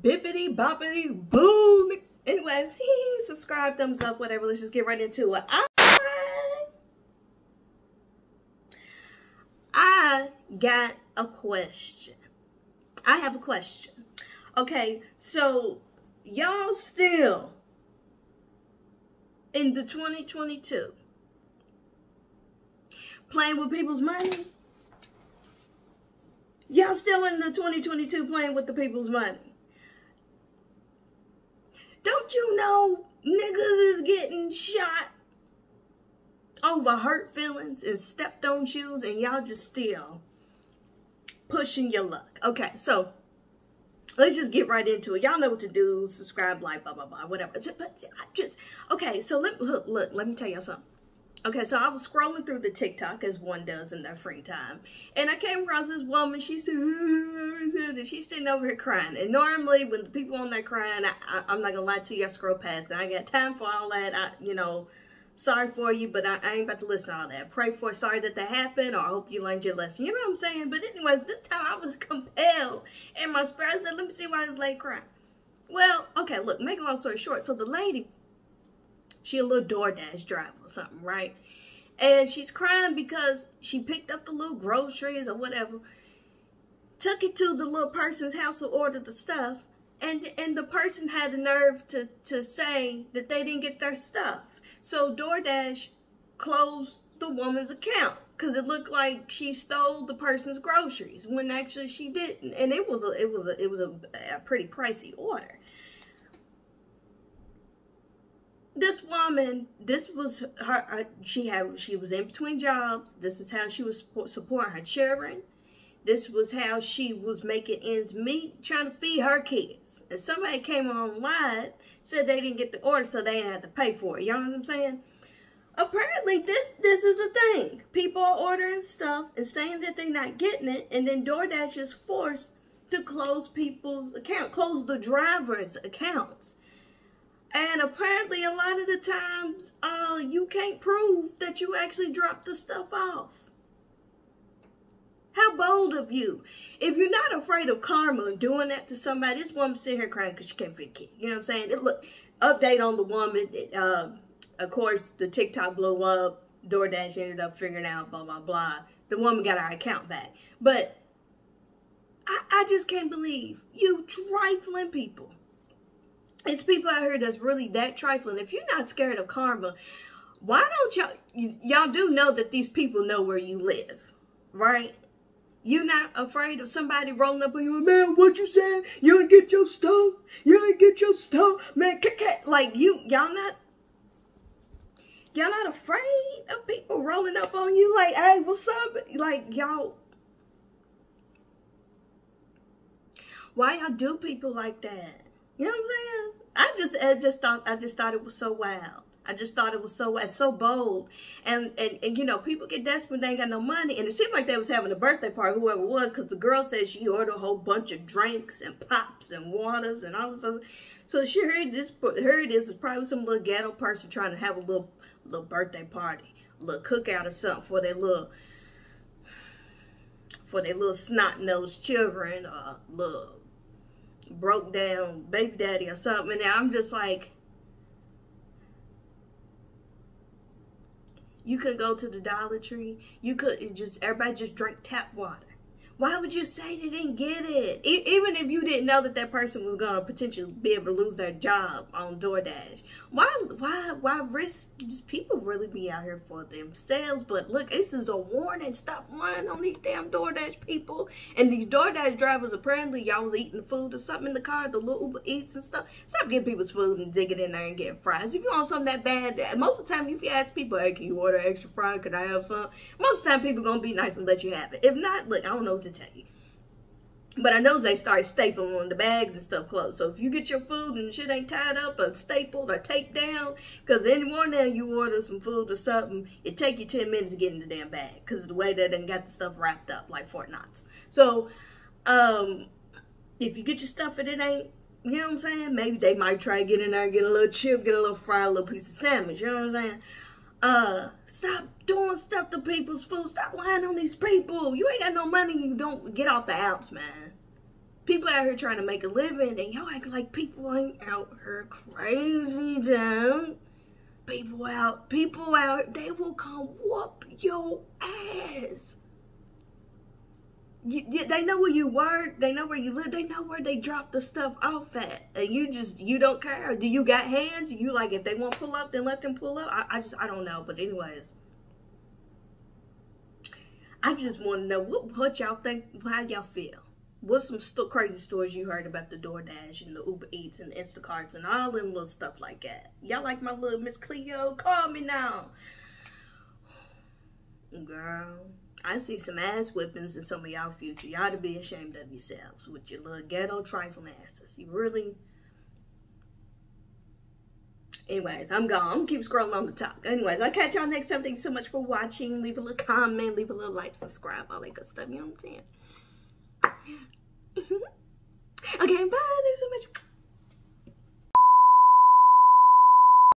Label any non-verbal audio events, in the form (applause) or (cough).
bippity boppity boom. Anyways, he subscribe, thumbs up, whatever. Let's just get right into it. I, I got a question. I have a question. Okay, so y'all still in the 2022 playing with people's money? Y'all still in the 2022 playing with the people's money? You know niggas is getting shot over hurt feelings and stepped on shoes and y'all just still pushing your luck. Okay, so let's just get right into it. Y'all know what to do. Subscribe, like, blah, blah, blah, whatever. But I just, okay, so let, look, look, let me tell y'all something. Okay, so I was scrolling through the TikTok as one does in their free time, and I came across this woman. She said, (laughs) and she's sitting over here crying. And normally, when the people on there crying, I, am not gonna lie to you, I scroll past. I ain't got time for all that. I, you know, sorry for you, but I, I, ain't about to listen to all that. Pray for sorry that that happened, or I hope you learned your lesson. You know what I'm saying? But anyways, this time I was (laughs) compelled, and my spirit said, "Let me see why this lady crying." Well, okay, look. Make a long story short, so the lady she a little DoorDash driver or something, right? And she's crying because she picked up the little groceries or whatever, took it to the little person's house who ordered the stuff, and and the person had the nerve to to say that they didn't get their stuff. So DoorDash closed the woman's account because it looked like she stole the person's groceries when actually she didn't, and it was a it was a it was a, a pretty pricey order this woman, this was her, she had, she was in between jobs. This is how she was supporting her children. This was how she was making ends meet, trying to feed her kids. And somebody came online, said they didn't get the order, so they didn't have to pay for it. You know what I'm saying? Apparently, this this is a thing. People are ordering stuff and saying that they're not getting it, and then DoorDash is forced to close people's account, close the driver's accounts. And apparently, a lot of the times, uh, you can't prove that you actually dropped the stuff off. How bold of you. If you're not afraid of karma and doing that to somebody, this woman sitting here crying because she can't fit kid. You know what I'm saying? It, look, update on the woman. Uh, of course, the TikTok blew up. DoorDash ended up figuring out blah, blah, blah. The woman got our account back. But I, I just can't believe you trifling people it's people out here that's really that trifling. If you're not scared of karma, why don't y'all y'all do know that these people know where you live, right? You're not afraid of somebody rolling up on you, man. What you saying? You ain't get your stuff. You ain't get your stuff, man. Like you, y'all not, y'all not afraid of people rolling up on you. Like, hey, what's up? Like y'all. Why y'all do people like that? You know what I'm saying? I just I just thought I just thought it was so wild. I just thought it was so so bold, and and and you know people get desperate they ain't got no money, and it seemed like they was having a birthday party, whoever it was, because the girl said she ordered a whole bunch of drinks and pops and waters and all this other. So she heard this heard this was probably some little ghetto person trying to have a little little birthday party, a little cookout or something for their little for their little snot nosed children, or little broke down baby daddy or something. And I'm just like, you could go to the Dollar Tree. You could just, everybody just drink tap water. Why would you say they didn't get it? E even if you didn't know that that person was going to potentially be able to lose their job on DoorDash. Why, why, why risk? Just people really be out here for themselves. But look, this is a warning. Stop lying on these damn DoorDash people. And these DoorDash drivers, apparently y'all was eating food or something in the car, the little Uber Eats and stuff. Stop getting people's food and digging in there and getting fries. If you want something that bad, most of the time if you ask people, hey, can you order extra fry? Can I have some? Most of the time people to be nice and let you have it. If not, look, I don't know to you. But I know they started stapling on the bags and stuff closed. So if you get your food and shit ain't tied up or stapled or taped down, because anymore now you order some food or something, it take you 10 minutes to get in the damn bag because the way they got the stuff wrapped up like Fort Knox. So um, if you get your stuff and it ain't, you know what I'm saying? Maybe they might try to get in there, get a little chip, get a little fry, a little piece of sandwich. You know what I'm saying? Uh, stop doing stuff to people's food. Stop lying on these people. You ain't got no money. You don't get off the apps, man. People out here trying to make a living, and y'all act like people ain't out here crazy, damn. People out, people out, they will come whoop your ass. You, you, they know where you work. They know where you live. They know where they drop the stuff off at. And you just, you don't care. Do you got hands? You like, if they want to pull up, then let them pull up. I, I just, I don't know. But anyways, I just want to know what, what y'all think, how y'all feel. What's some st crazy stories you heard about the DoorDash and the Uber Eats and Instacarts and all them little stuff like that? Y'all like my little Miss Cleo? Call me now. (sighs) Girl. I see some ass whippings in some of y'all future. Y'all to be ashamed of yourselves with your little ghetto trifling asses. You really. Anyways, I'm gone. I'm keep scrolling on the top. Anyways, I'll catch y'all next time. Thanks so much for watching. Leave a little comment, leave a little like, subscribe, all that good stuff. You know what I'm saying? (laughs) okay, bye.